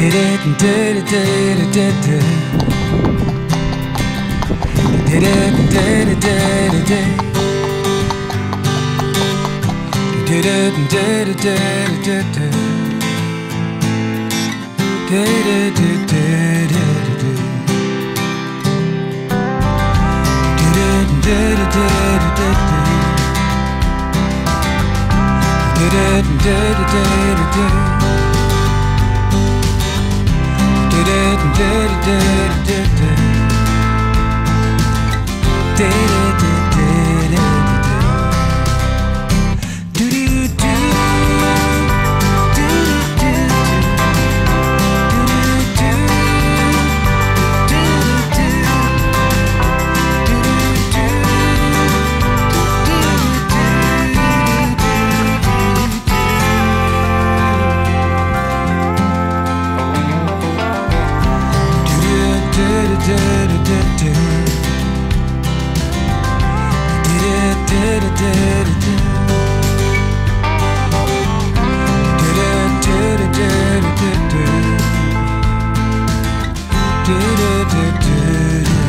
did it and did it, it and did. it, do do do do